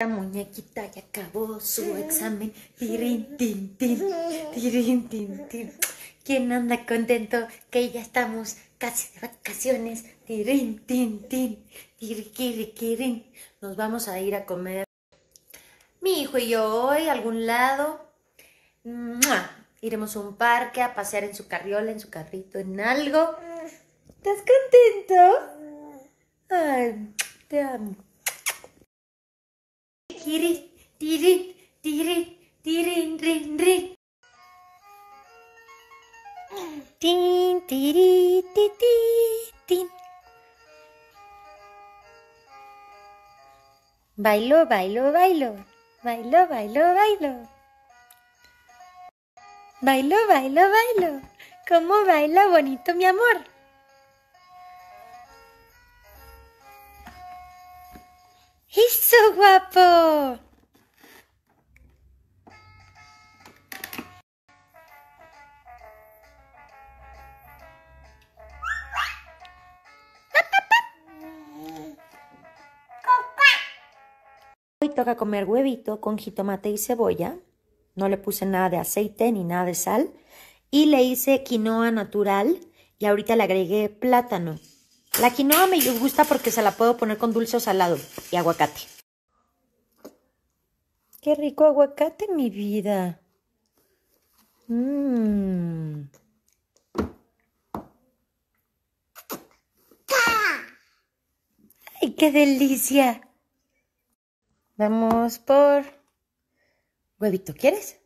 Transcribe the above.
La muñequita ya acabó su examen. Tirin, tin, tin. Tirin, tin, tin. ¿Quién anda contento que ya estamos casi de vacaciones? Tirin, tin, tin. Tiriquiriquirin. Nos vamos a ir a comer. Mi hijo y yo hoy a algún lado. ¡Mua! Iremos a un parque a pasear en su carriola, en su carrito, en algo. ¿Estás contento? Tiri, tiri, tiri, tirin, rin, rin. Tin, tiri, ti, ti, tin. Bailo, bailo, bailo. Bailo, bailo, bailo. Bailo, bailo, bailo. ¿Cómo baila bonito mi amor? ¡Eso, guapo! Hoy toca comer huevito con jitomate y cebolla. No le puse nada de aceite ni nada de sal. Y le hice quinoa natural y ahorita le agregué plátano. La quinoa me gusta porque se la puedo poner con dulce o salado y aguacate. Qué rico aguacate, mi vida. Mmm. ¡Ay, qué delicia! Vamos por huevito, ¿quieres?